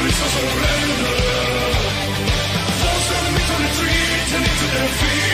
shall surrender. Those that meet on retreat and into their.